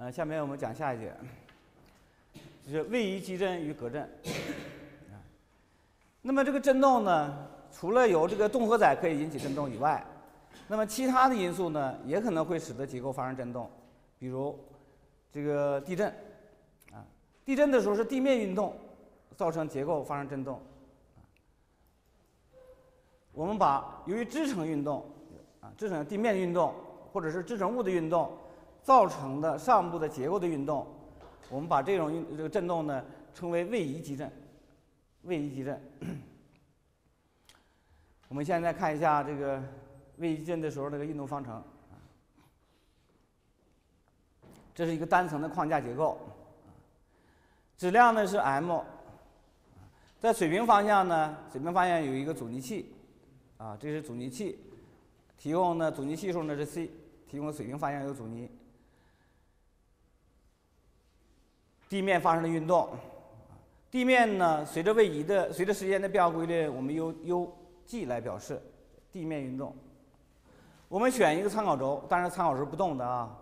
呃，下面我们讲下一节，就是位移激震与隔震。那么这个振动呢，除了有这个动荷载可以引起振动以外，那么其他的因素呢，也可能会使得结构发生振动，比如这个地震，啊，地震的时候是地面运动造成结构发生振动。我们把由于支撑运动，啊，支撑地面运动或者是支撑物的运动造成的上部的结构的运动，我们把这种运这个振动呢称为位移激震。位移激震。我们现在看一下这个位移激震的时候那个运动方程。这是一个单层的框架结构，质量呢是 m，在水平方向呢，水平方向有一个阻尼器，啊，这是阻尼器，提供呢阻尼系数呢是 c，提供水平方向有阻尼，地面发生的运动。地面呢，随着位移的、随着时间的变化规律，我们用 u_g 来表示地面运动。我们选一个参考轴，当然参考轴不动的啊。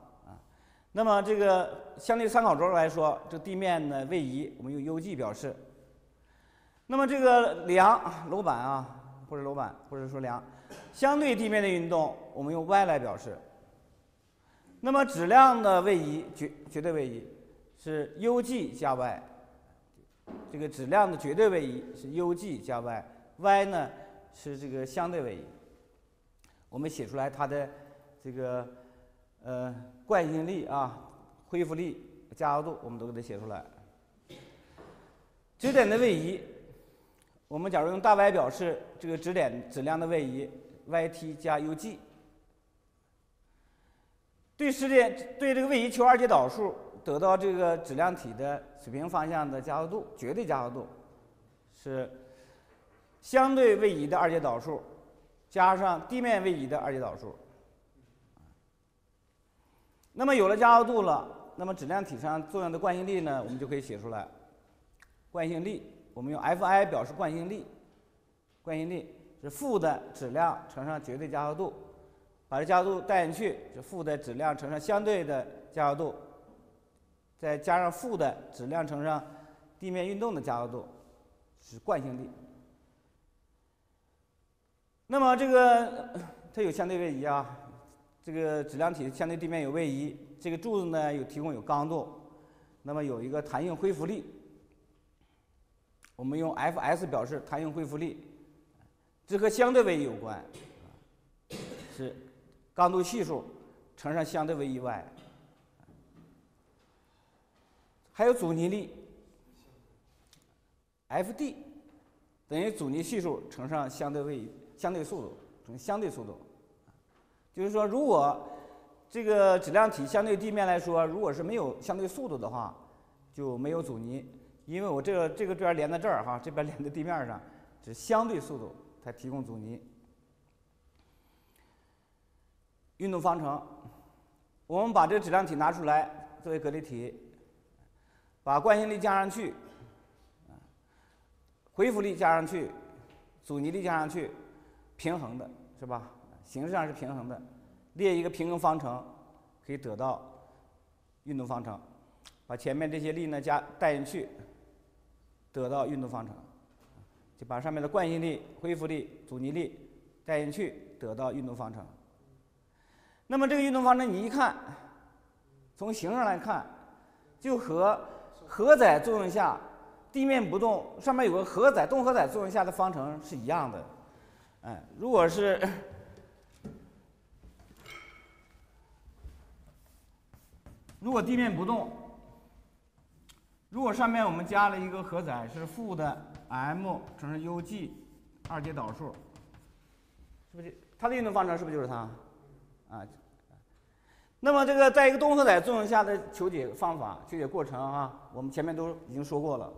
那么这个相对参考轴来说，这地面的位移我们用 u_g 表示。那么这个梁楼板啊，或者楼板，或者说梁，相对地面的运动我们用 y 来表示。那么质量的位移绝绝对位移是 u_g 加 y。这个质量的绝对位移是 u_g 加 y，y 呢是这个相对位移。我们写出来它的这个呃惯性力啊、恢复力、加速度，我们都给它写出来。质点的位移，我们假如用大 Y 表示这个质点质量的位移，yt 加 u_g。对时点对这个位移求二阶导数。得到这个质量体的水平方向的加速度，绝对加速度是相对位移的二阶导数加上地面位移的二阶导数。那么有了加速度了，那么质量体上作用的惯性力呢，我们就可以写出来。惯性力，我们用 Fi 表示惯性力。惯性力是负的质量乘上绝对加速度，把这加速度带进去，是负的质量乘上相对的加速度。再加上负的质量乘上地面运动的加速度，是惯性力。那么这个 它有相对位移啊，这个质量体相对地面有位移，这个柱子呢有提供有刚度，那么有一个弹性恢复力，我们用 Fs 表示弹性恢复力，这和相对位移有关，是刚度系数乘上相对位移 y。还有阻尼力，F_d 等于阻尼系数乘上相对位移、相对速度乘相对速度。就是说，如果这个质量体相对地面来说，如果是没有相对速度的话，就没有阻尼，因为我这个这个边连在这儿哈，这边连在地面上，是相对速度才提供阻尼。运动方程，我们把这个质量体拿出来作为隔离体。把惯性力加上去，啊恢复力加上去，阻尼力加上去，平衡的是吧？形式上是平衡的，列一个平衡方程，可以得到运动方程。把前面这些力呢加带进去，得到运动方程。就把上面的惯性力、恢复力、阻尼力带进去，得到运动方程。那么这个运动方程你一看，从形上来看，就和荷载作用下，地面不动，上面有个荷载，动荷载作用下的方程是一样的。哎，如果是 如果地面不动，如果上面我们加了一个荷载是负的 m 乘上 u_g 二阶导数，是不是？它的运动方程是不是就是它？啊？那么这个在一个动荷载作用下的求解方法、求解过程啊，我们前面都已经说过了。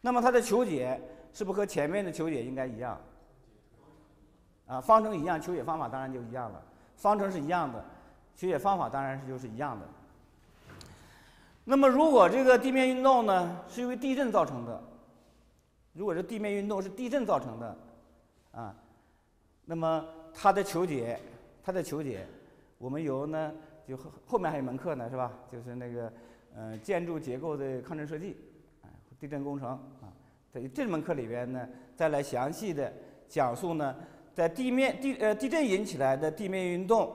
那么它的求解是不是和前面的求解应该一样？啊，方程一样，求解方法当然就一样了。方程是一样的，求解方法当然是就是一样的。那么如果这个地面运动呢是因为地震造成的，如果这地面运动是地震造成的，啊，那么它的求解，它的求解。我们由呢就后后面还有门课呢，是吧？就是那个呃建筑结构的抗震设计，啊，地震工程啊，在这门课里边呢，再来详细的讲述呢，在地面地呃地震引起来的地面运动，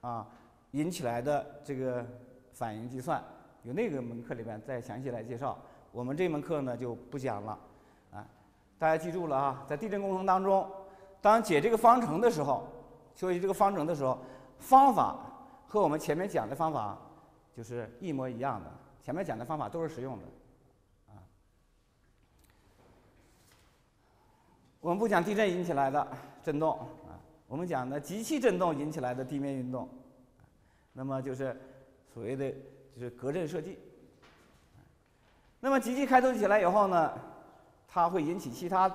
啊，引起来的这个反应计算，有那个门课里边再详细来介绍。我们这门课呢就不讲了，啊，大家记住了啊，在地震工程当中，当解这个方程的时候，求解这个方程的时候，方法。和我们前面讲的方法就是一模一样的，前面讲的方法都是实用的，啊。我们不讲地震引起来的震动啊，我们讲的机器震动引起来的地面运动，那么就是所谓的就是隔震设计。那么机器开动起来以后呢，它会引起其他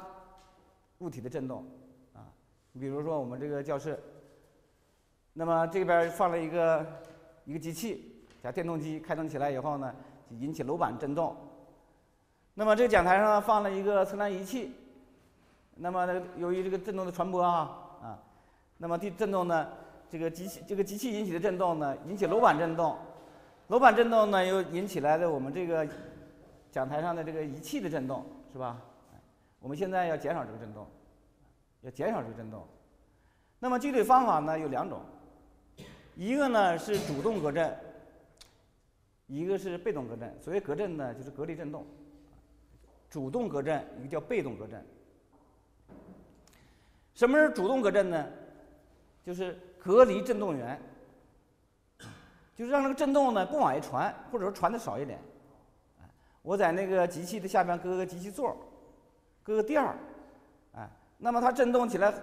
物体的震动，啊，你比如说我们这个教室。那么这边放了一个一个机器，叫电动机，开动起来以后呢，就引起楼板震动。那么这个讲台上放了一个测量仪器，那么由于这个震动的传播啊啊，那么地震动呢，这个机器这个机器引起的震动呢，引起楼板震动，楼板震动呢又引起来的我们这个讲台上的这个仪器的震动，是吧？我们现在要减少这个震动，要减少这个震动。那么具体方法呢有两种。一个呢是主动隔震，一个是被动隔震。所谓隔震呢，就是隔离振动。主动隔震，一个叫被动隔震。什么是主动隔震呢？就是隔离振动源，就是让这个振动呢不往外传，或者说传的少一点。我在那个机器的下边搁个机器座，搁个垫儿，哎，那么它振动起来，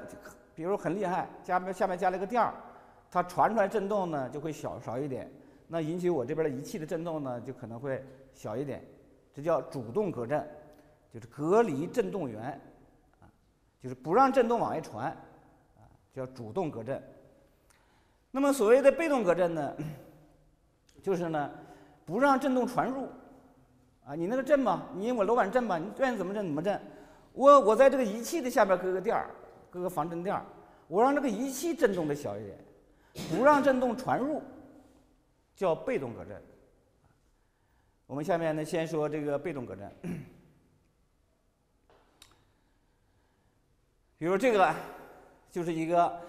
比如很厉害，加面下面加了个垫儿。它传出来振动呢就会小少一点，那引起我这边的仪器的振动呢就可能会小一点，这叫主动隔震，就是隔离振动源，啊，就是不让振动往外传，啊，叫主动隔震。那么所谓的被动隔震呢，就是呢不让振动传入，啊，你那个震嘛，你我楼板震吧，你愿意怎么震怎么震，我我在这个仪器的下边搁个垫儿，搁个防震垫儿，我让这个仪器振动的小一点。不让振动传入，叫被动隔震。我们下面呢，先说这个被动隔震。比如这个，就是一个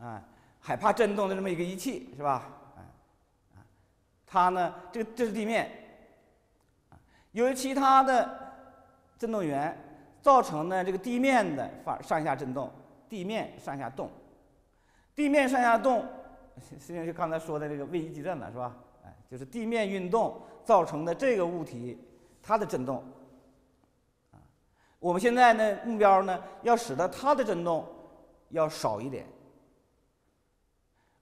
啊害怕震动的这么一个仪器，是吧？啊啊，它呢，这个这是地面，由于其他的振动源造成呢这个地面的发上下震动，地面上下动。地面上下动，实际上就刚才说的这个位移矩阵了，是吧？哎，就是地面运动造成的这个物体它的振动。啊，我们现在呢目标呢要使得它的振动要少一点。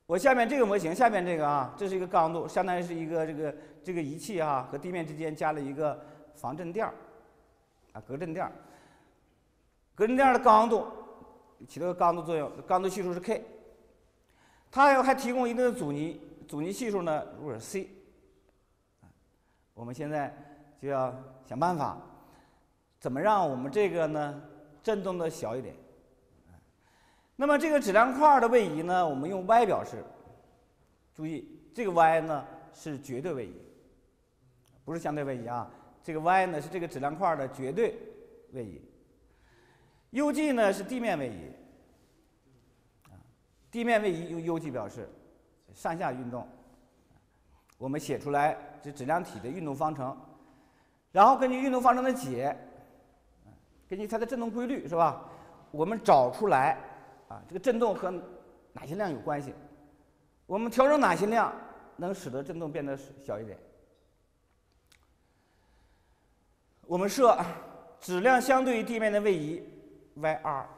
我下面这个模型，下面这个啊，这是一个刚度，相当于是一个这个这个仪器啊和地面之间加了一个防震垫，啊隔震垫。隔震垫的刚度起到个刚度作用，刚度系数是 K。它要还提供一定的阻尼，阻尼系数呢，如果是 C，我们现在就要想办法，怎么让我们这个呢振动的小一点。那么这个质量块的位移呢，我们用 y 表示。注意，这个 y 呢是绝对位移，不是相对位移啊。这个 y 呢是这个质量块的绝对位移。UG 呢是地面位移。地面位移用 u g 表示，上下运动。我们写出来这质量体的运动方程，然后根据运动方程的解，根据它的振动规律是吧？我们找出来啊，这个振动和哪些量有关系？我们调整哪些量能使得振动变得小一点？我们设质量相对于地面的位移 y r。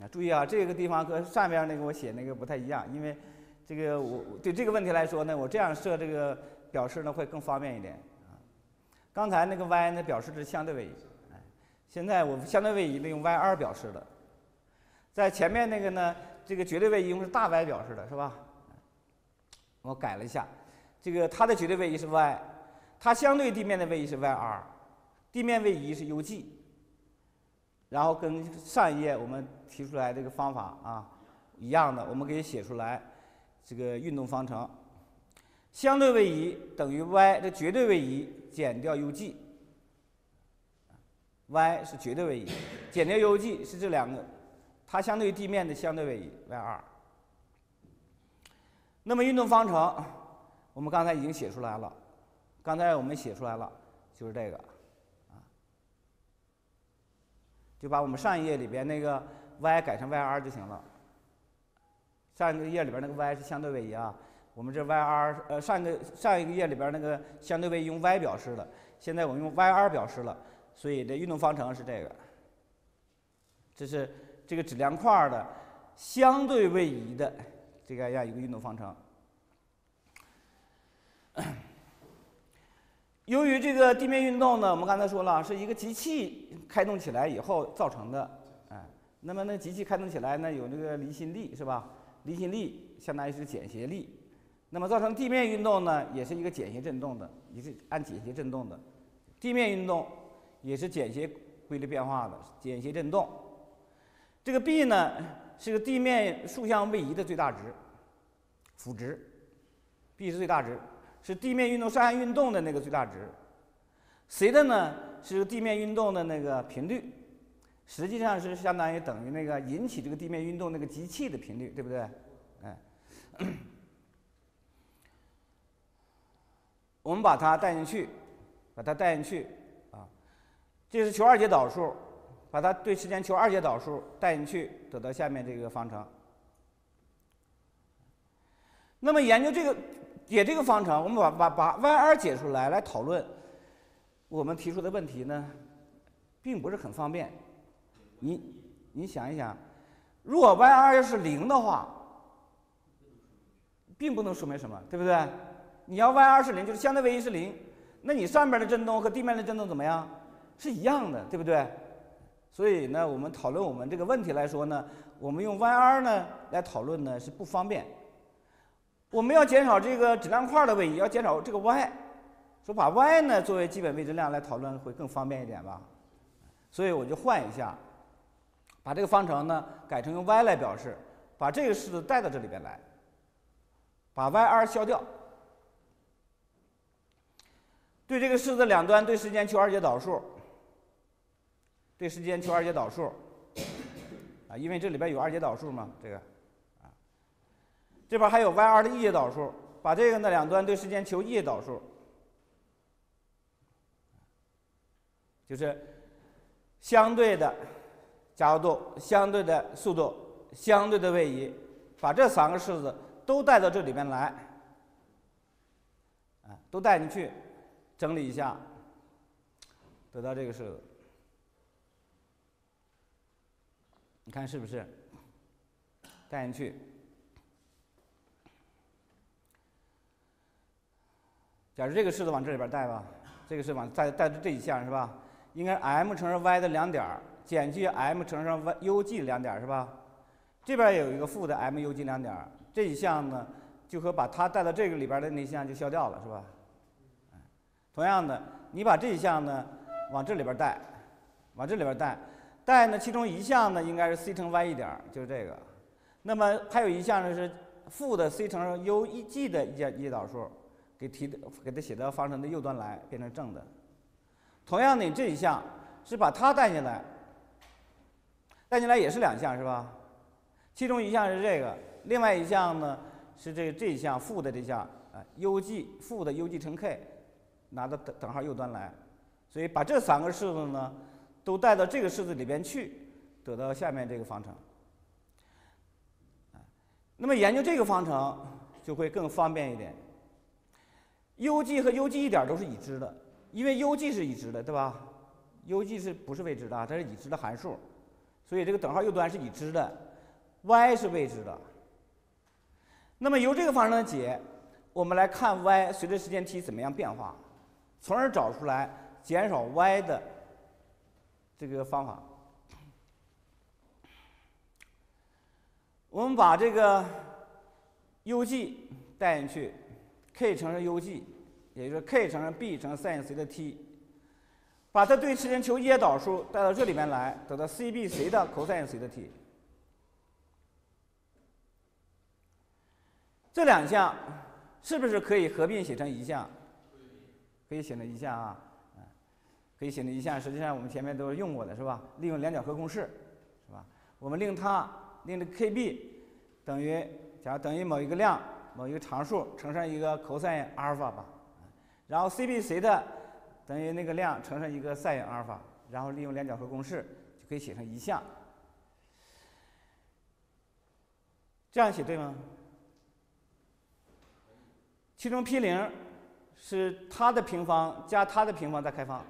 啊，注意啊，这个地方和上边那个我写那个不太一样，因为这个我对这个问题来说呢，我这样设这个表示呢会更方便一点啊。刚才那个 y 呢表示是相对位移，哎，现在我相对位移呢用 y r 表示的，在前面那个呢，这个绝对位移用是大 Y 表示的是吧？我改了一下，这个它的绝对位移是 y，它相对地面的位移是 y r，地面位移是 u g。然后跟上一页我们提出来这个方法啊一样的，我们可以写出来这个运动方程。相对位移等于 y 的绝对位移减掉 ug，y 是绝对位移，减掉 ug 是这两个，它相对于地面的相对位移 y 二。那么运动方程，我们刚才已经写出来了，刚才我们写出来了，就是这个，啊，就把我们上一页里边那个 y 改成 y_r 就行了。上一个页里边那个 y 是相对位移啊。我们这 y_r 呃上一个上一个页里边那个相对位移用 y 表示的，现在我们用 y_r 表示了，所以这运动方程是这个，这是这个质量块的相对位移的这个样一个运动方程。由于这个地面运动呢，我们刚才说了是一个机器开动起来以后造成的，哎，那么那机器开动起来呢有那个离心力是吧？离心力相当于是简谐力。那么造成地面运动呢，也是一个简谐振动的，也是按简谐振动的。地面运动也是简谐规律变化的，简谐振动。这个 b 呢是个地面竖向位移的最大值，幅值。b 是最大值，是地面运动上下运动的那个最大值。谁的呢是地面运动的那个频率，实际上是相当于等于那个引起这个地面运动那个机器的频率，对不对？哎。我们把它带进去，把它带进去，啊，这是求二阶导数，把它对时间求二阶导数带进去，得到下面这个方程。那么研究这个解这个方程，我们把把把 y_r 解出来来讨论我们提出的问题呢，并不是很方便。你你想一想，如果 y_r 要是零的话，并不能说明什么，对不对？你要 y r 是零，就是相对位移是零，那你上边的振动和地面的振动怎么样？是一样的，对不对？所以呢，我们讨论我们这个问题来说呢，我们用 y r 呢来讨论呢是不方便。我们要减少这个质量块的位移，要减少这个 y，说把 y 呢作为基本未知量来讨论会更方便一点吧？所以我就换一下，把这个方程呢改成用 y 来表示，把这个式子带到这里边来，把 y r 消掉。对这个式子两端对时间求二阶导数，对时间求二阶导数，啊，因为这里边有二阶导数嘛，这个，这边还有 y 二的一阶导数，把这个呢两端对时间求一阶导数，就是相对的加速度、相对的速度、相对的位移，把这三个式子都带到这里边来，啊，都带进去。整理一下，得到这个式子，你看是不是？带进去。假如这个式子往这里边带吧，这个是往带带这一项是吧？应该是 m 乘上 y 的两点减去 m 乘上 y u g 两点是吧？这边有一个负的 m u g 两点这一项呢，就和把它带到这个里边的那项就消掉了是吧？同样的，你把这一项呢往这里边带，往这里边带，带呢其中一项呢应该是 c 乘 y 一点，就是这个。那么还有一项呢是负的 c 乘上 u e g 的一阶一阶导数，给提的给它写到方程的右端来，变成正的。同样的这一项是把它带进来，带进来也是两项是吧？其中一项是这个，另外一项呢是这这一项负的这项啊 u g 负的 u g 乘 k。拿到等等号右端来，所以把这三个式子呢，都带到这个式子里边去，得到下面这个方程。那么研究这个方程就会更方便一点。UG 和 UG 一点都是已知的，因为 UG 是已知的，对吧？UG 是不是未知的？它是已知的函数，所以这个等号右端是已知的，Y 是未知的。那么由这个方程的解，我们来看 Y 随着时间 t 怎么样变化。从而找出来减少 y 的这个方法。我们把这个 ug 带进去，k 乘上 ug，也就是 k 乘上 b 乘 sin c 的 t，把它对时间求一阶导数带到这里面来，得到 c b c 的 cosinc 的 t。这两项是不是可以合并写成一项？可以写成一项啊，可以写成一项。实际上我们前面都是用过的是吧？利用两角和公式，是吧？我们令它令这 kb 等于，假如等于某一个量，某一个常数乘上一个 cosine 阿尔法吧，然后 C B C 的等于那个量乘上一个 sin 阿尔法，然后利用两角和公式就可以写成一项。这样写对吗？其中 P 零是它的平方加它的平方再开方，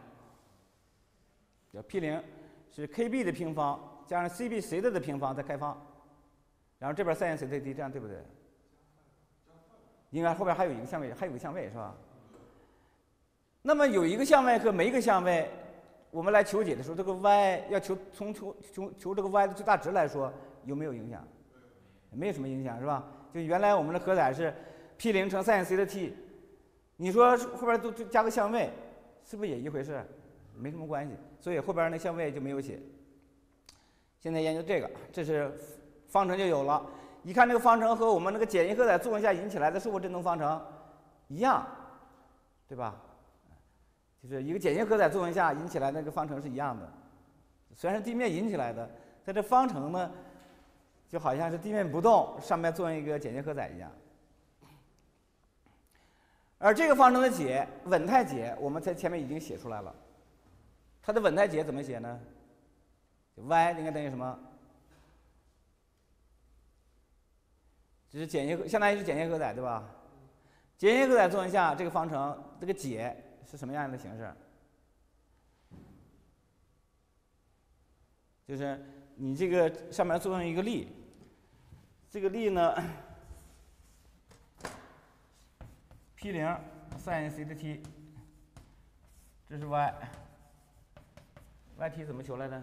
叫 P 零是 KB 的平方加上 CB 谁的的平方再开方，然后这边 sin 谁的 d 这样对不对？应该后边还有一个相位，还有个相位是吧？那么有一个相位和没一个相位，我们来求解的时候，这个 y 要求从求求求这个 y 的最大值来说，有没有影响？没有什么影响是吧？就原来我们的荷载是 P 零乘 sin c 的 t，你说后边都加个相位，是不是也一回事？没什么关系，所以后边那相位就没有写。现在研究这个，这是方程就有了。一看这个方程和我们那个简易荷载作用下引起来的受过振动方程一样，对吧？就是一个简易荷载作用下引起来那个方程是一样的。虽然是地面引起来的，在这方程呢。就好像是地面不动，上面做一个简洁荷载一样。而这个方程的解，稳态解，我们在前面已经写出来了。它的稳态解怎么写呢？y 应该等于什么？这是简洁，相当于是简洁荷载，对吧？简洁荷载作用下，这个方程这个解是什么样的形式？就是你这个上面作用一个力。这个力呢，P 零 sin c 的 t，这是 y，yt 怎么求来的？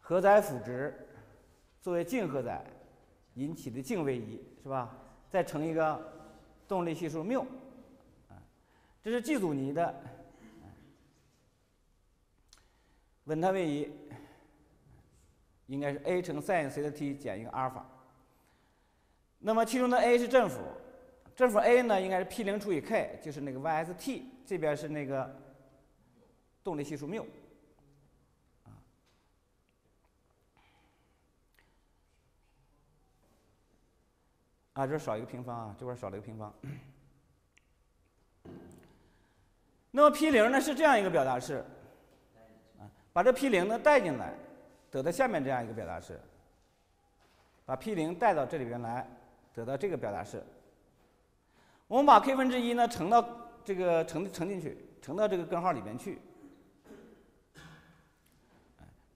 荷载辅值作为静荷载引起的静位移是吧？再乘一个动力系数缪，啊，这是季阻尼的稳态位移。应该是 a 乘 sin c 的 t 减一个阿尔法。那么其中的 a 是正负，正负 a 呢应该是 P 零除以 k，就是那个 yst，这边是那个动力系数缪。啊，这少一个平方啊，这块少了一个平方。那么 P 零呢是这样一个表达式，啊，把这 P 零呢带进来。得到下面这样一个表达式，把 P 零带到这里边来，得到这个表达式。我们把 k 分之一呢乘到这个乘乘进去，乘到这个根号里边去。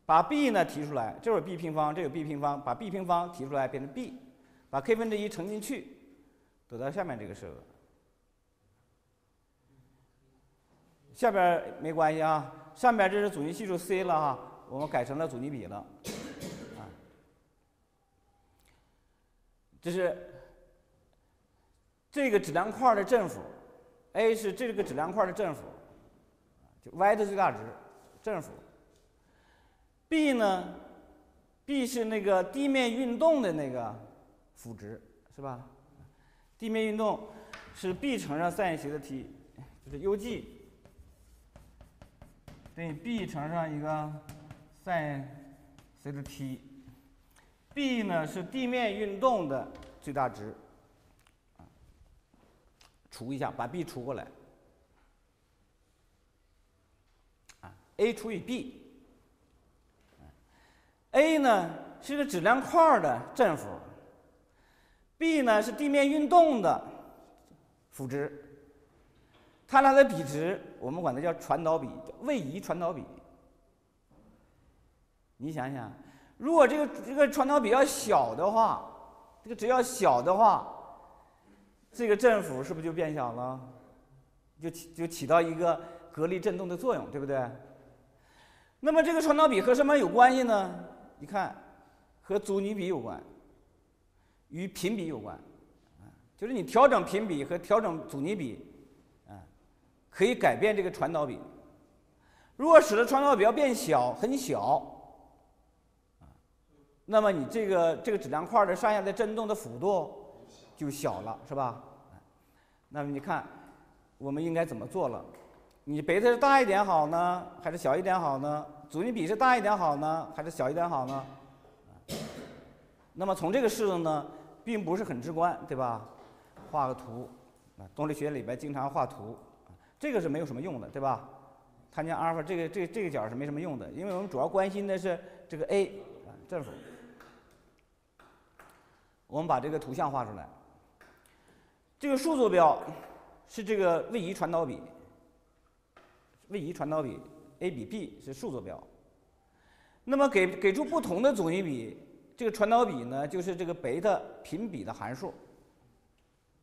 把 b 呢提出来，这有 b 平方，这有 b 平方，把 b 平方提出来变成 b，把 k 分之一乘进去，得到下面这个式子。下边没关系啊，上边这是阻尼系数 c 了哈。我们改成了阻尼比了，啊，这是这个质量块的正负，a 是这个质量块的正负，就 y 的最大值正负。b 呢，b 是那个地面运动的那个负值，是吧？地面运动是 b 乘上 sin 斜的 t，就是 UG 等于 b 乘上一个。sin c 的 t，b 呢是地面运动的最大值，除一下，把 b 除过来，，a 除以 b，a 呢是个质量块的正负，b 呢是地面运动的负值，它俩的比值我们管它叫传导比，位移传导比。你想想，如果这个这个传导比较小的话，这个值要小的话，这个振幅是不是就变小了？就起就起到一个隔离振动的作用，对不对？那么这个传导比和什么有关系呢？你看，和阻尼比有关，与频比有关，啊，就是你调整频比和调整阻尼比，啊，可以改变这个传导比。如果使得传导比要变小，很小。啊那么你这个这个质量块的上下的振动的幅度就小了，是吧？那么你看，我们应该怎么做了？你贝塔是大一点好呢，还是小一点好呢？阻尼比是大一点好呢，还是小一点好呢？那么从这个式子呢，并不是很直观，对吧？画个图，啊，动力学里边经常画图，这个是没有什么用的，对吧？看见阿尔法这个这这个角是没什么用的，因为我们主要关心的是这个 A 啊正负。我们把这个图像画出来。这个竖坐标是这个位移传导比，位移传导比 A 比 B 是竖坐标。那么给给出不同的阻尼比，这个传导比呢就是这个贝塔频比的函数。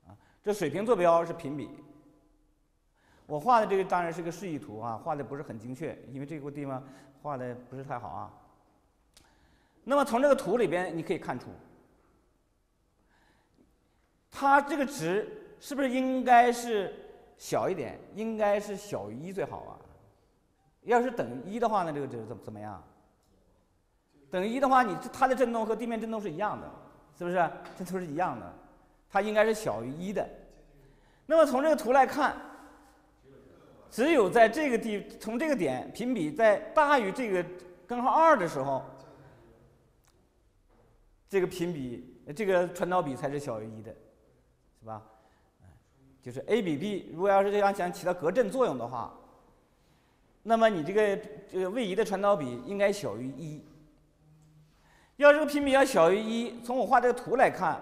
啊，这水平坐标是频比。我画的这个当然是个示意图啊，画的不是很精确，因为这个地方画的不是太好啊。那么从这个图里边你可以看出。它这个值是不是应该是小一点？应该是小于一最好啊。要是等于一的话呢，这个值怎怎么样？等于一的话，你它的振动和地面振动是一样的，是不是？这都是一样的，它应该是小于一的。那么从这个图来看，只有在这个地，从这个点频比在大于这个根号二的时候，这个频比这个传导比才是小于一的。是吧？就是 A 比 B，如果要是这样想起到隔振作用的话，那么你这个这个位移的传导比应该小于一。要这个频比要小于一，从我画这个图来看，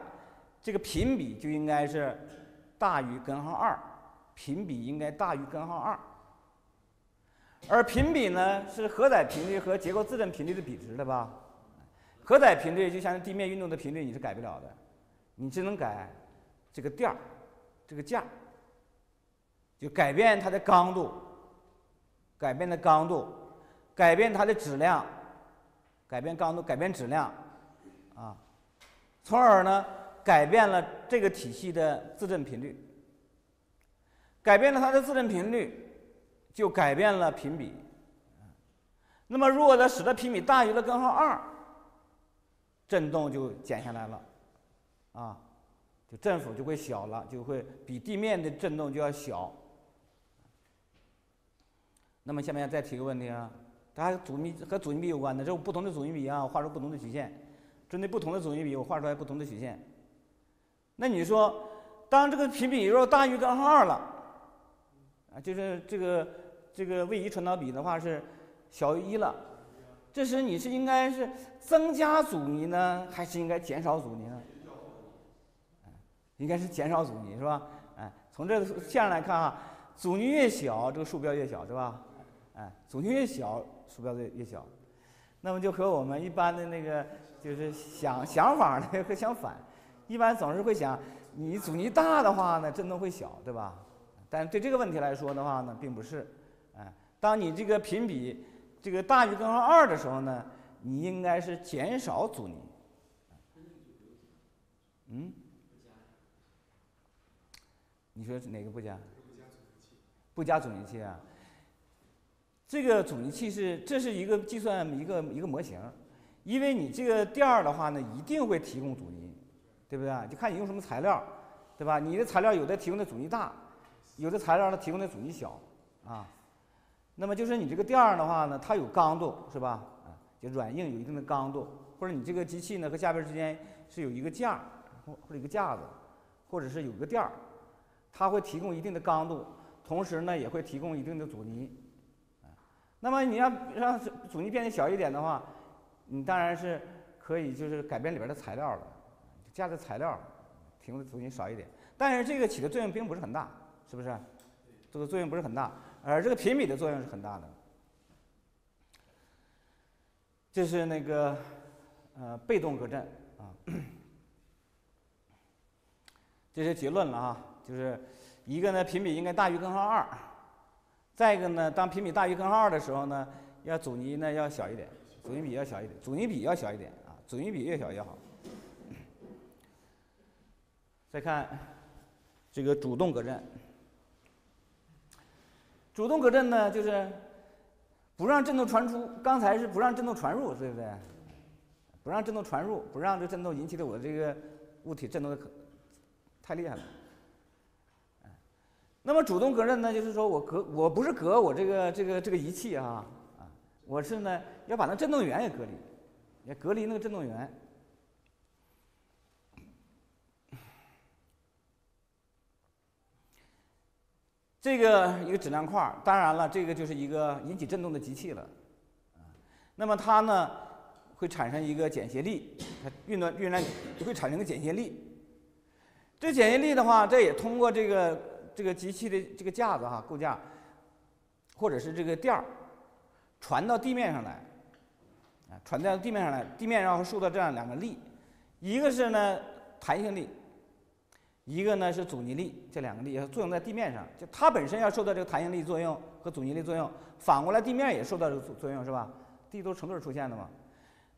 这个频比就应该是大于根号二，频比应该大于根号二。而频比呢是荷载频率和结构自振频率的比值，对吧？荷载频率就像地面运动的频率，你是改不了的，你只能改。这个垫儿，这个架，就改变它的刚度，改变的刚度，改变它的质量，改变刚度，改变质量，啊，从而呢改变了这个体系的自振频率，改变了它的自振频率，就改变了频比。那么如果它使得频比大于了根号二，振动就减下来了，啊。就振幅就会小了，就会比地面的振动就要小。那么下面再提个问题啊，它阻尼和阻尼比有关的，这不同的阻尼比啊，画出不同的曲线。针对不同的阻尼比，我画出来不同的曲线。那你说，当这个频比若大于根号二了，啊，就是这个这个位移传导比的话是小于一了，这时你是应该是增加阻尼呢，还是应该减少阻尼呢？应该是减少阻尼是吧？哎，从这个线上来看啊，阻尼越小，这个数标越小，对吧？哎，阻尼越小，鼠标越越小。那么就和我们一般的那个就是想想法呢会相反，一般总是会想，你阻尼大的话呢，震动会小，对吧？但对这个问题来说的话呢，并不是。哎，当你这个频比这个大于根号二的时候呢，你应该是减少阻尼。嗯？你说哪个不加？不加阻尼器啊？这个阻尼器是这是一个计算一个一个模型，因为你这个垫儿的话呢，一定会提供阻尼，对不对？就看你用什么材料，对吧？你的材料有的提供的阻尼大，有的材料呢提供的阻尼小，啊。那么就是你这个垫儿的话呢，它有刚度，是吧？啊，就软硬有一定的刚度，或者你这个机器呢和下边之间是有一个架或或者一个架子，或者是有个垫儿。它会提供一定的刚度，同时呢也会提供一定的阻尼，那么你要让阻尼变得小一点的话，你当然是可以就是改变里边的材料了，加的材料，提供的阻尼少一点，但是这个起的作用并不是很大，是不是？这个作用不是很大，而这个频比的作用是很大的。这是那个呃被动隔震啊，这些结论了啊。就是一个呢，频比应该大于根号二；再一个呢，当频比大于根号二的时候呢，要阻尼呢要小一点，阻尼比要小一点，阻尼比要小一点啊，阻尼比越小越好。再看这个主动隔震，主动隔震呢就是不让振动传出，刚才是不让振动传入，对不对？不让振动传入，不让这振动引起的我这个物体振动的可太厉害了。那么主动隔震呢，就是说我隔我不是隔我这个这个这个仪器啊啊，我是呢要把那振动源也隔离，也隔离那个振动源。这个一个质量块，当然了，这个就是一个引起振动的机器了，啊，那么它呢会产生一个剪切力，它运动运转会产生个剪切力。这剪切力的话，这也通过这个这个机器的这个架子哈构架，或者是这个垫儿，传到地面上来，啊，传到地面上来，地面上会受到这样两个力，一个是呢弹性力。一个呢是阻尼力，这两个力要作用在地面上，就它本身要受到这个弹性力作用和阻尼力作用，反过来地面也受到这个作用是吧？地都成对出现的嘛，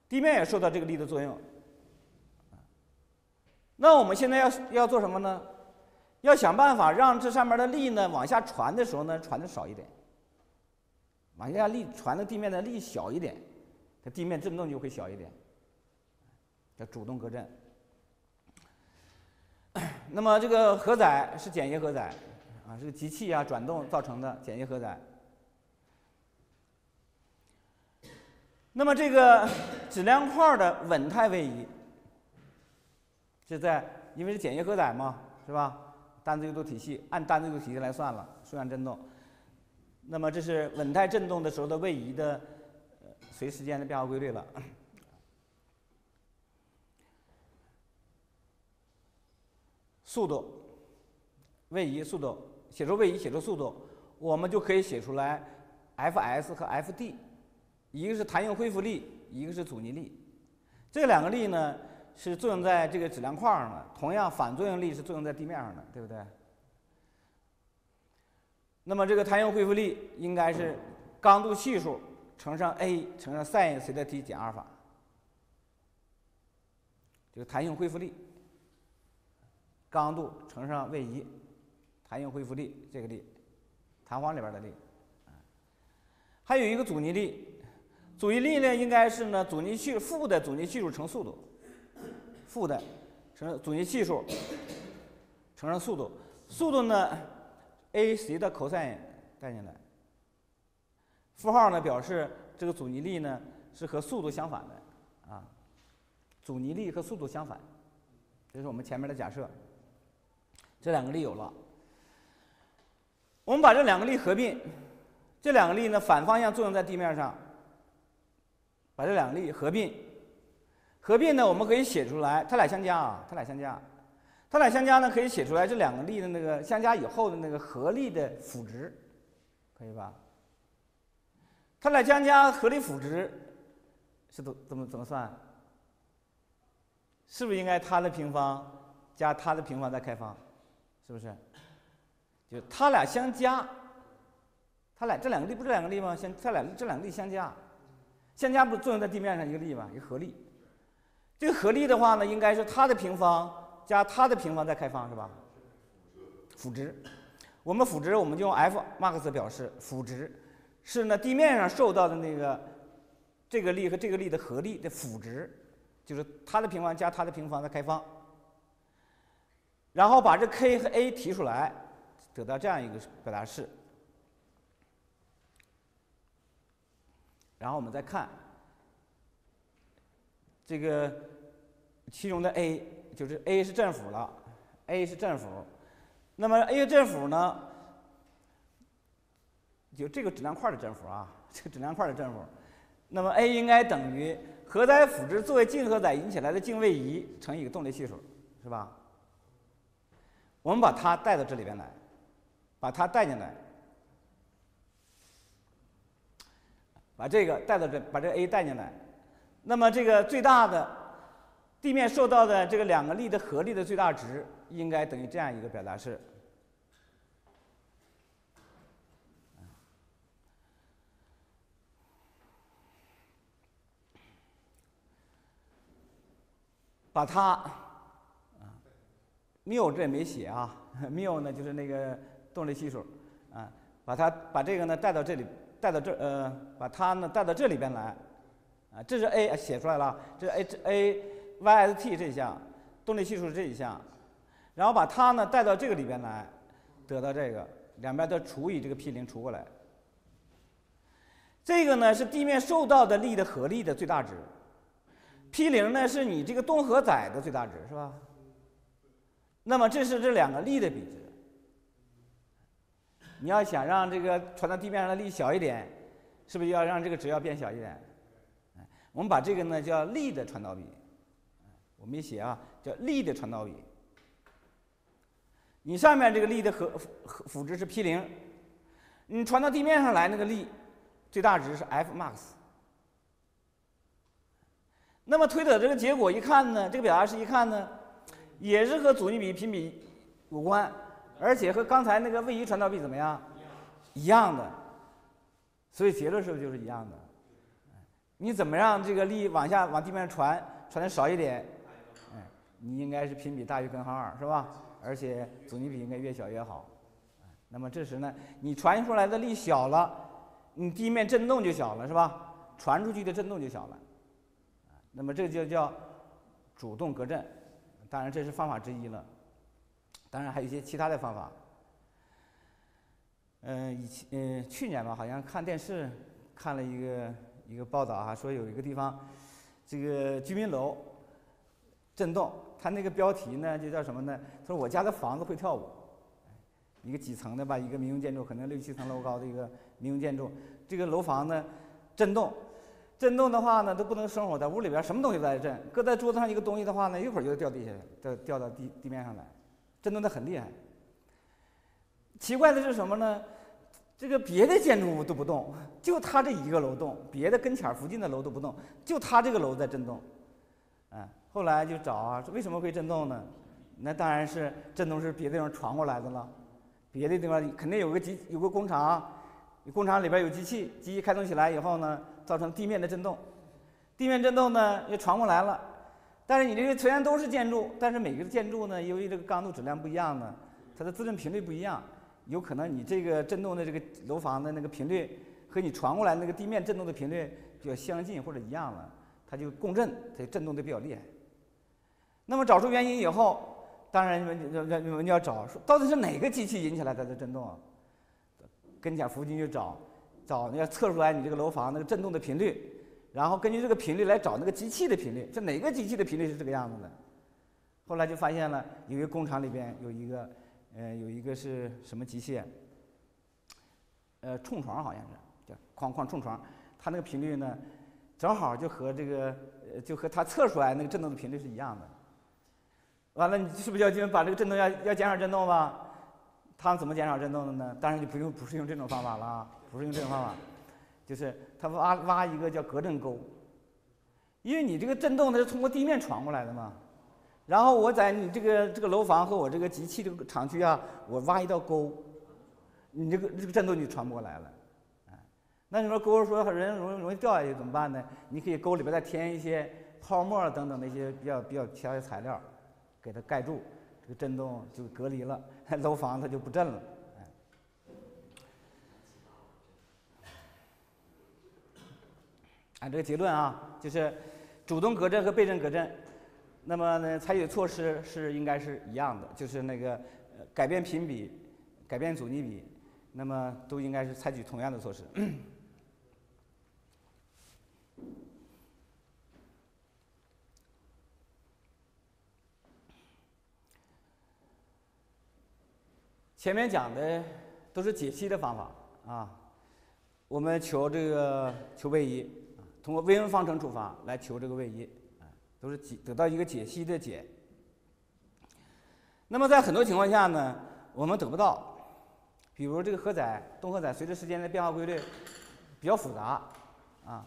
地面也受到这个力的作用。那我们现在要要做什么呢？要想办法让这上面的力呢往下传的时候呢传的少一点，往下力传的地面的力小一点，它地面震动就会小一点，叫主动隔震。那么这个荷载是简易荷载，啊，这个机器啊转动造成的简易荷载。那么这个质量块的稳态位移是在，因为是简易荷载嘛，是吧？单自由度体系按单自由度体系来算了，数量振动。那么这是稳态振动的时候的位移的，随时间的变化规律了。速度，位移速度，写出位移，写出速度，我们就可以写出来，F_s 和 F_d，一个是弹性恢复力，一个是阻尼力，这两个力呢是作用在这个质量块上的，同样反作用力是作用在地面上的，对不对？那么这个弹性恢复力应该是刚度系数乘上 a 乘上 sin 随的 t 减阿尔法，这个弹性恢复力。刚度乘上位移，弹性恢复力这个力，弹簧里边的力，还有一个阻尼力，阻尼力呢应该是呢阻尼系负的阻尼系数乘速度，负的乘阻尼系数乘上速度，速度呢 a c 的 cos 带进来，负号呢表示这个阻尼力呢是和速度相反的啊，阻尼力和速度相反，这是我们前面的假设。这两个力有了，我们把这两个力合并，这两个力呢反方向作用在地面上，把这两个力合并，合并呢我们可以写出来，它俩相加啊，它俩相加，它俩相加呢可以写出来这两个力的那个相加以后的那个合力的赋值，可以吧？它俩相加合力赋值是怎怎么怎么算？是不是应该它的平方加它的平方再开方？是不是？就它俩相加，它俩这两个力不是两个力吗？相它俩这两个力相加，相加不是作用在地面上一个力吗？一个合力。这个合力的话呢，应该是它的平方加它的平方再开方是吧？赋值。我们赋值我们就用 F max 表示，赋值是呢地面上受到的那个这个力和这个力的合力的赋值，就是它的平方加它的平方再开方。然后把这 k 和 a 提出来，得到这样一个表达式。然后我们再看这个其中的 a，就是 a 是振幅了，a 是振幅。那么 a 振幅呢，就这个质量块的振幅啊，这个质量块的振幅。那么 a 应该等于荷载辅值作为静荷载引起来的静位移乘以一个动力系数，是吧？我们把它带到这里边来，把它带进来，把这个带到这，把这个 a 带进来，那么这个最大的地面受到的这个两个力的合力的最大值，应该等于这样一个表达式。把它。啊，缪这也没写啊，缪呢就是那个动力系数，啊，把它把这个呢带到这里，带到这呃，把它呢带到这里边来，啊，这是 A 写出来了，这是 A 这 A Y S T 这一项，动力系数这一项，然后把它呢带到这个里边来，得到这个两边都除以这个 P 零除过来。这个呢是地面受到的力的合力的最大值，P 零呢是你这个动荷载的最大值，是吧？那么这是这两个力的比值。你要想让这个传到地面上的力小一点，是不是要让这个值要变小一点？我们把这个呢叫力的传导比，我们一写啊，叫力的传导比。你上面这个力的和和赋值是 P 零，你传到地面上来那个力。最大值是 F max。那么推导这个结果一看呢，这个表达式一看呢，也是和阻尼比、频比有关，而且和刚才那个位移传导比怎么样？一样的。所以结论是不是就是一样的？你怎么让这个力往下往地面传，传的少一点？你应该是频比大于根号二，是吧？而且阻尼比应该越小越好。那么这时呢，你传出来的力小了。你地面振动就小了，是吧？传出去的振动就小了，那么这就叫主动隔震。当然这是方法之一了，当然还有一些其他的方法。嗯，以前嗯去年吧，好像看电视看了一个一个报道啊，说有一个地方这个居民楼震动，他那个标题呢就叫什么呢？他说我家的房子会跳舞，一个几层的吧，一个民用建筑，可能六七层楼高的一个。民用建筑，这个楼房呢，震动，震动的话呢，都不能生活，在屋里边什么东西都在震，搁在桌子上一个东西的话呢，一会儿就掉地下，掉掉到地地面上来，震动的很厉害。奇怪的是什么呢？这个别的建筑物都不动，就他这一个楼动，别的跟前附近的楼都不动，就他这个楼在震动。嗯，后来就找啊，为什么会震动呢？那当然是震动是别的地方传过来的了，别的地方肯定有个机有个工厂。工厂里边有机器，机器开动起来以后呢，造成地面的震动，地面震动呢又传过来了。但是你这个虽然都是建筑，但是每个建筑呢，由于这个刚度质量不一样呢，它的自振频率不一样，有可能你这个震动的这个楼房的那个频率和你传过来那个地面震动的频率比较相近或者一样了，它就共振，它就震动的比较厉害。那么找出原因以后，当然你们你们要找，说到底是哪个机器引起来它的震动？跟前附近就找，找要测出来你这个楼房那个震动的频率，然后根据这个频率来找那个机器的频率，这哪个机器的频率是这个样子的？后来就发现了，有一个工厂里边有一个，呃，有一个是什么机械？呃，冲床好像是叫哐哐冲床，它那个频率呢，正好就和这个，呃，就和它测出来那个震动的频率是一样的。完了，你是不是要把这个震动要要减少震动吧？他们怎么减少振动的呢？当然就不用，不是用这种方法了，不是用这种方法，就是他挖挖一个叫隔震沟，因为你这个震动它是通过地面传过来的嘛，然后我在你这个这个楼房和我这个机器这个厂区啊，我挖一道沟，你这个这个震动就传不过来了，哎，那你说沟说人容易容易掉下去怎么办呢？你可以沟里边再添一些泡沫等等那些比较比较其他的材料，给它盖住。这个震动就隔离了，楼房它就不震了。按这个结论啊，就是主动隔震和被震隔震，那么呢，采取措施是应该是一样的，就是那个改变频比、改变阻尼比，那么都应该是采取同样的措施。前面讲的都是解析的方法啊，我们求这个求位移，通过微分方程出发来求这个位移，啊，都是解得到一个解析的解。那么在很多情况下呢，我们得不到，比如这个荷载动荷载随着时间的变化规律比较复杂啊，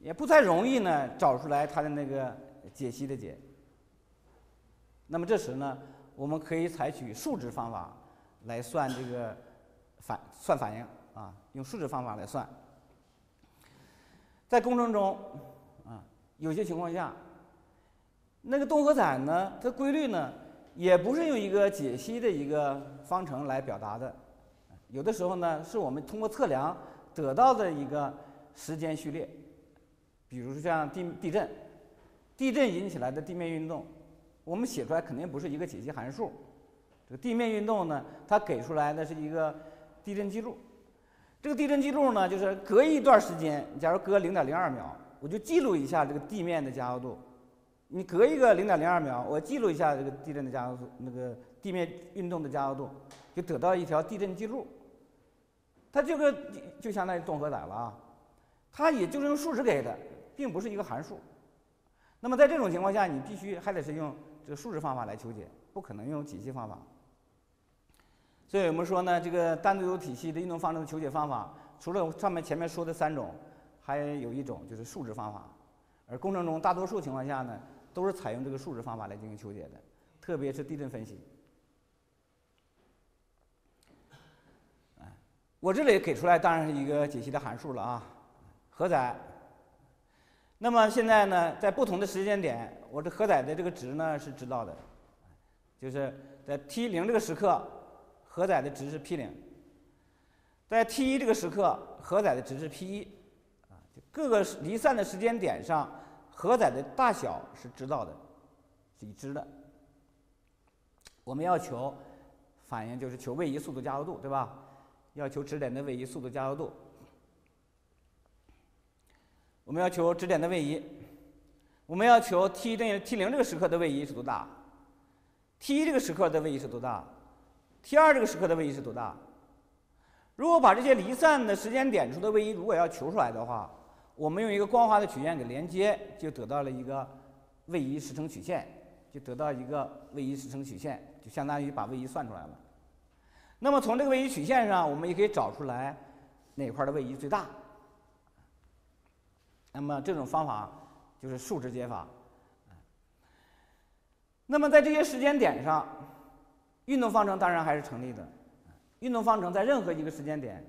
也不太容易呢找出来它的那个解析的解。那么这时呢，我们可以采取数值方法。来算这个反算反应啊，用数值方法来算。在工程中啊，有些情况下，那个动荷载呢，它规律呢，也不是用一个解析的一个方程来表达的，有的时候呢，是我们通过测量得到的一个时间序列。比如像地地震，地震引起来的地面运动，我们写出来肯定不是一个解析函数。地面运动呢，它给出来的是一个地震记录。这个地震记录呢，就是隔一段时间，假如隔零点零二秒，我就记录一下这个地面的加速度。你隔一个零点零二秒，我记录一下这个地震的加速度，那个地面运动的加速度，就得到一条地震记录。它这个就相当于动荷载了啊，它也就是用数值给的，并不是一个函数。那么在这种情况下，你必须还得是用这个数值方法来求解，不可能用解析方法。所以我们说呢，这个单独有体系的运动方程的求解方法，除了上面前面说的三种，还有一种就是数值方法。而工程中大多数情况下呢，都是采用这个数值方法来进行求解的，特别是地震分析。我这里给出来当然是一个解析的函数了啊，荷载。那么现在呢，在不同的时间点，我这荷载的这个值呢是知道的，就是在 t 零这个时刻，荷载的值是 p 零，在 t 一这个时刻，荷载的值是 p 一，啊，就各个离散的时间点上，荷载的大小是知道的，已知的。我们要求反应就是求位移速度加速度，对吧？要求质点的位移速度加速度，我们要求质点的位移，我们要求 t 等于 t 零这个时刻的位移是多大？t 一这个时刻的位移是多大？t 二这个时刻的位移是多大？如果把这些离散的时间点处的位移如果要求出来的话，我们用一个光滑的曲线给连接，就得到了一个位移时程曲线，就得到一个位移时程曲线，就相当于把位移算出来了。那么从这个位移曲线上，我们也可以找出来哪块的位移最大。那么这种方法就是数值解法。那么在这些时间点上，运动方程当然还是成立的。运动方程在任何一个时间点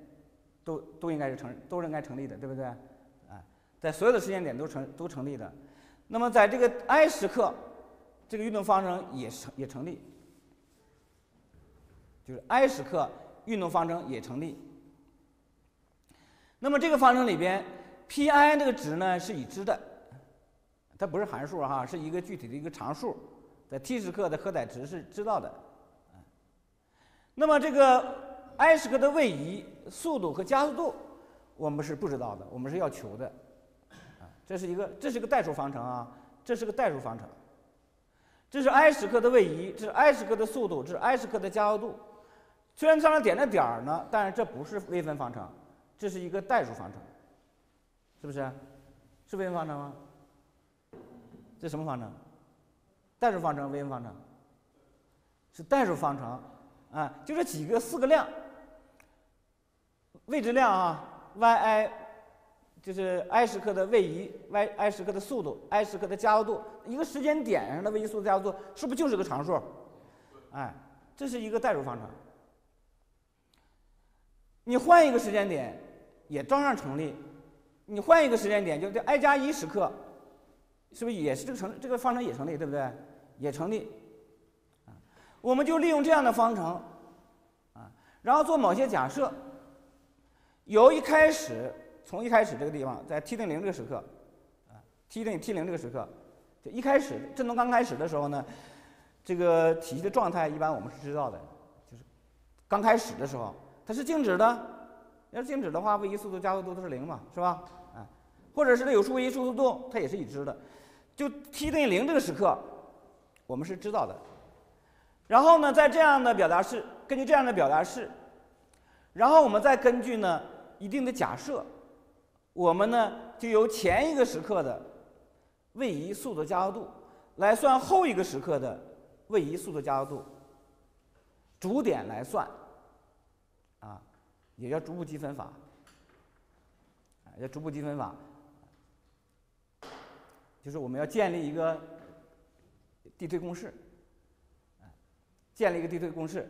都都应该是成都应该成立的，对不对？啊，在所有的时间点都成都成立的。那么在这个 i 时刻，这个运动方程也成也成立。就是 i 时刻运动方程也成立。那么这个方程里边，Pi 这个值呢是已知的，它不是函数哈，是一个具体的一个常数，在 t 时刻的荷载值是知道的。那么这个 i 时刻的位移、速度和加速度，我们是不知道的，我们是要求的。啊，这是一个这是个代数方程啊，这是个代数方程。这是 i 时刻的位移，这是 i 时刻的速度，这是 i 时刻的加速度。虽然上面点的点儿呢，但是这不是微分方程，这是一个代数方程，是不是？是微分方程吗？这什么方程？代数方程、微分方程？是代数方程，啊，就这几个四个量，未知量啊，yi，就是 i 时刻的位移，y，i 时刻的速度，i 时刻的加速度，一个时间点上的位移、速度、加速度，是不是就是个常数？哎，这是一个代数方程。你换一个时间点，也照样成立。你换一个时间点，就这 i 加一时刻，是不是也是这个成这个方程也成立，对不对？也成立。我们就利用这样的方程，啊，然后做某些假设。由一开始，从一开始这个地方，在 t 等于零这个时刻，啊，t 等于 t 零这个时刻，就一开始振动刚开始的时候呢，这个体系的状态一般我们是知道的，就是刚开始的时候。它是静止的，要是静止的话，位移速度、加速度都是零嘛，是吧？啊，或者是它有数位移速度，它也是已知的。就 t 等于零这个时刻，我们是知道的。然后呢，在这样的表达式，根据这样的表达式，然后我们再根据呢一定的假设，我们呢就由前一个时刻的位移速度加速度来算后一个时刻的位移速度加速度，逐点来算。啊，也叫逐步积分法，啊，叫逐步积分法，就是我们要建立一个递推公式，建立一个递推公式，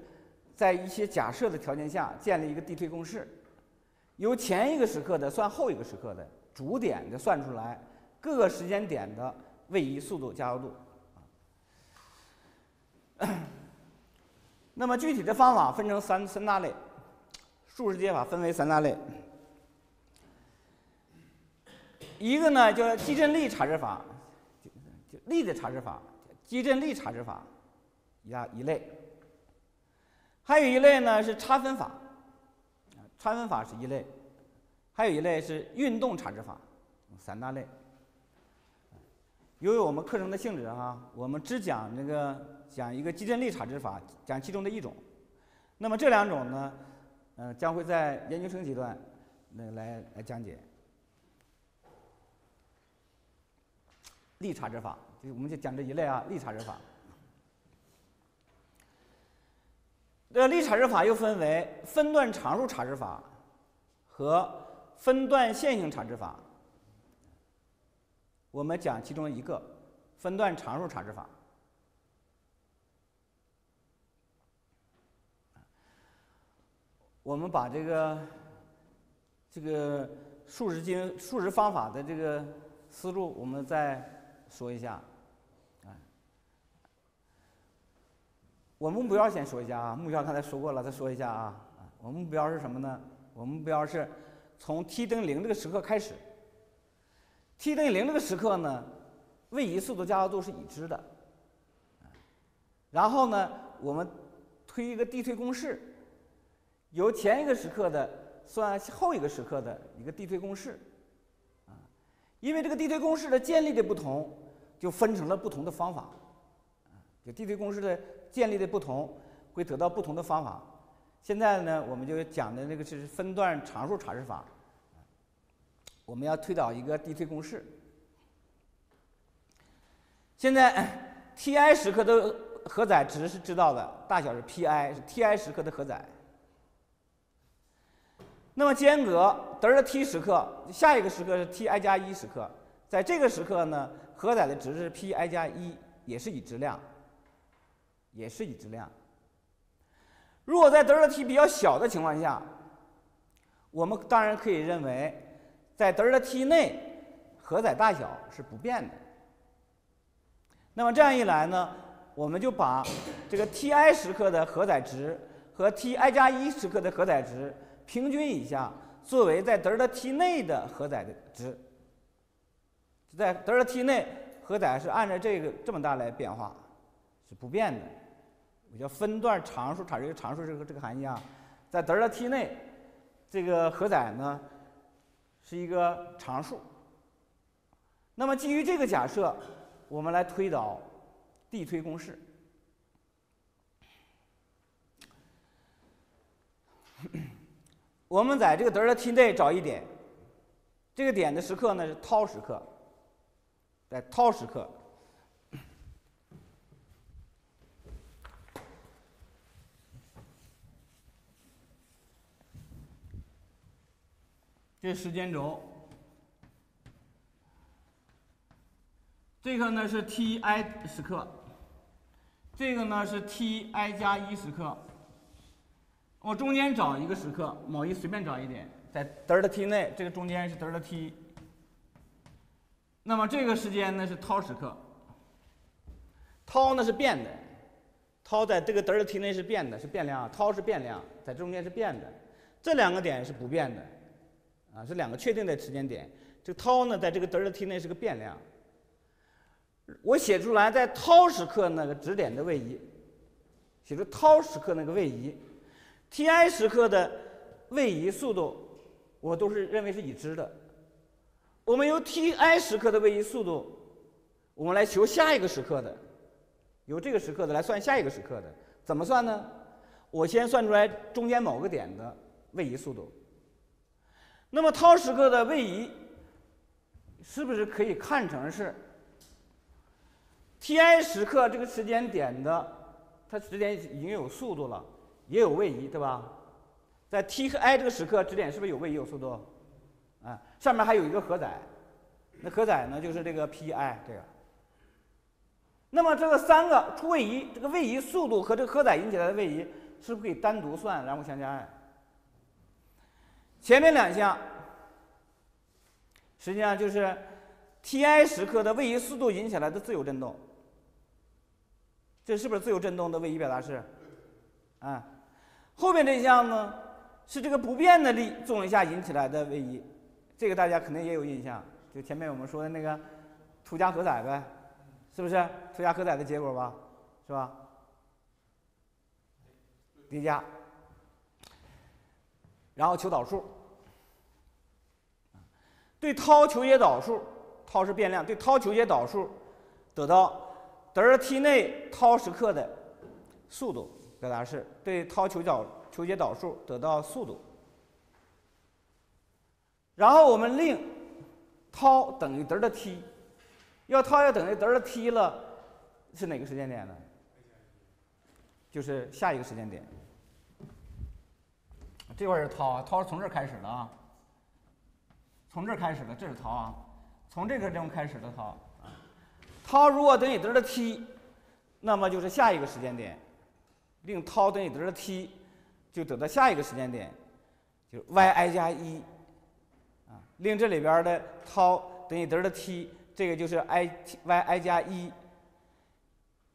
在一些假设的条件下建立一个递推公式，由前一个时刻的算后一个时刻的，逐点的算出来各个时间点的位移、速度、加速度。那么具体的方法分成三三大类。数值解法分为三大类。一个呢叫激振力查值法，就就力的查值法，激振力查值法，呀一类。还有一类呢是差分法，差分法是一类，还有一类是运动差值法，三大类。由于我们课程的性质哈，我们只讲那个讲一个激振力差值法，讲其中的一种。那么这两种呢，呃，将会在研究生阶段那来来讲解。力差值法，就我们就讲这一类啊，力差值法。这个力查值法又分为分段常数查值法和分段线性查值法。我们讲其中一个分段常数查值法。我们把这个这个数值经数值方法的这个思路，我们再说一下。我们目标先说一下啊，目标刚才说过了，再说一下啊啊。我们目标是什么呢？我们目标是从 t 等于零这个时刻开始，t 等于零这个时刻呢，位移速度加速度是已知的。然后呢，我们推一个递推公式，由前一个时刻的算后一个时刻的一个递推公式。啊，因为这个递推公式的建立的不同，就分成了不同的方法。啊，就递推公式的。建立的不同，会得到不同的方法。现在呢，我们就讲的那个是分段常数查值法。我们要推导一个递推公式。现在 T_i 时刻的荷载值是知道的，大小是 P_i，是 T_i 时刻的荷载。那么间隔德尔塔 T 时刻，下一个时刻是 T_i 加一时刻，在这个时刻呢，荷载的值是 P_i 加一，也是已知量。也是已知量。如果在德尔塔 T 比较小的情况下，我们当然可以认为，在德尔塔 T 内荷载大小是不变的。那么这样一来呢，我们就把这个 T_i 时刻的荷载值和 T_i 加一时刻的荷载值平均一下，作为在德尔塔 T 内的荷载的值。在德尔塔 T 内，荷载是按照这个这么大来变化，是不变的。叫分段常数，它这个常数这个这个含义啊，在德尔塔 T 内，这个荷载呢是一个常数。那么基于这个假设，我们来推导递推公式。我们在这个德尔塔 T 内找一点，这个点的时刻呢是 τ 时刻，在 τ 时刻。这时间轴，这个呢是 t_i 时刻，这个呢是 t_i 加一时刻。我中间找一个时刻，某一随便找一点，在德尔塔 t 内，这个中间是德尔塔 t。那么这个时间呢是 tau 时刻，tau 是变的，tau 在这个德尔塔 t 内是变的，是变量。tau 是变量，在中间是变的，这两个点是不变的。啊是两个确定的时间点。这个 ta 呢在这个德尔塔 t 内是个变量。我写出来在 ta 时刻那个指点的位移写出 ta 时刻那个位移。Ti 时刻的位移速度我都是认为是已知的。我们由 ti 时刻的位移速度我们来求下一个时刻的由这个时刻的来算下一个时刻的。怎么算呢？我先算出来中间某个点的位移速度那么 τ 时刻的位移，是不是可以看成是 T_i 时刻这个时间点的，它时间已经有速度了，也有位移，对吧？在 T 和 i 这个时刻，指点是不是有位移有速度？啊，上面还有一个荷载，那荷载呢就是这个 P_i 这个。那么这个三个出位移，这个位移速度和这个荷载引起来的位移，是不是可以单独算，然后相加呀？前面两项，实际上就是 T_i 时刻的位移速度引起来的自由振动，这是不是自由振动的位移表达式？啊，后面这项呢是这个不变的力作用下引起来的位移，这个大家肯定也有印象，就前面我们说的那个图加荷载呗，是不是图加荷载的结果吧？是吧？叠加，然后求导数。对涛求解导数，涛是变量，对涛求解导数，得到德尔塔 t 内涛时刻的速度表达式，对涛求角，求解导数得到速度。然后我们令涛等于德尔塔 t 要涛要等于德尔塔 t 了，是哪个时间点呢？就是下一个时间点。这块是 ta ta 从这开始的啊。从这开始的这是 ta 啊。从这个地方开始的 ta ta 如果等于德尔塔 t 那么就是下一个时间点。令 ta 等于德尔塔 t 就得到下一个时间点就是 yi 加一。啊令这里边的 ta 等于德尔塔 t 这个就是 iyi 加一。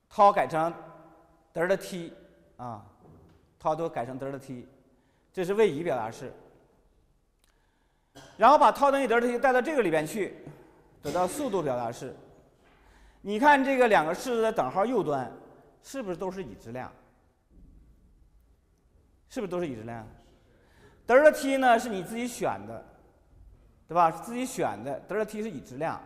ta 改成德尔塔 t 啊 ta 都改成德尔塔 t 这是位移表达式。然后把套等于德尔塔 t 带到这个里边去，得到速度表达式。你看这个两个式子的等号右端，是不是都是已知量？是不是都是已知量？德尔塔 t 呢是你自己选的，对吧？自己选的德尔塔 t 是已知量。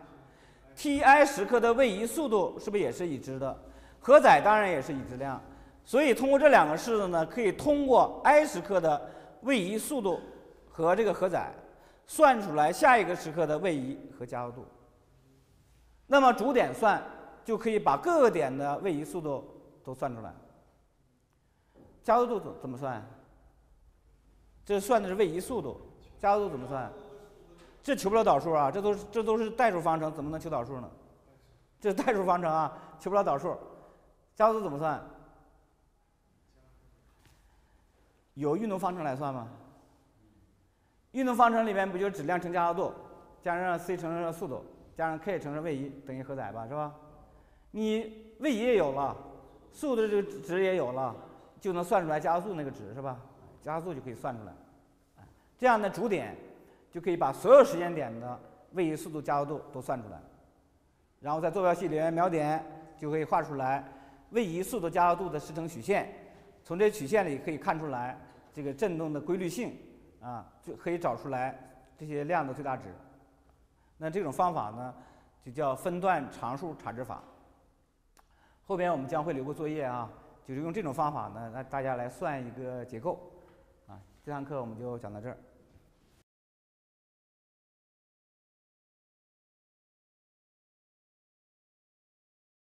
t_i 时刻的位移速度是不是也是已知的？荷载当然也是已知量。所以通过这两个式子呢，可以通过 i 时刻的位移速度和这个荷载。算出来下一个时刻的位移和加速度，那么逐点算就可以把各个点的位移速度都算出来。加速度怎怎么算？这算的是位移速度，加速度怎么算？这求不了导数啊，这都是这都是代数方程，怎么能求导数呢？这是代数方程啊，求不了导数。加速度怎么算？有运动方程来算吗？运动方程里面不就质量乘加速度，加上 c 乘上速度，加上 k 乘上位移等于荷载吧，是吧？你位移也有了，速度这个值也有了，就能算出来加速度那个值，是吧？加速度就可以算出来。这样的主点就可以把所有时间点的位移、速度、加速度都算出来，然后在坐标系里面描点，就可以画出来位移、速度、加速度的时程曲线。从这曲线里可以看出来这个振动的规律性。啊，就可以找出来这些量的最大值。那这种方法呢，就叫分段常数差值法。后边我们将会留个作业啊，就是用这种方法呢，让大家来算一个结构。啊，这堂课我们就讲到这儿。